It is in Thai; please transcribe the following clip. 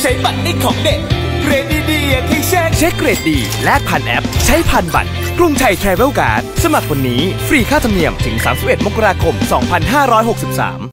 ใช้บัตรได้ของเด็ดเรดดีๆอย่าที่เช็คเช็คเกรดดี แลกผ่านแอป ใช้ผ่านบัตร กรุงไทยทราเวลการ์ดสมัครวันนี้ ฟรีค่าธรรมเนียมถึง 31 มกราคม 2563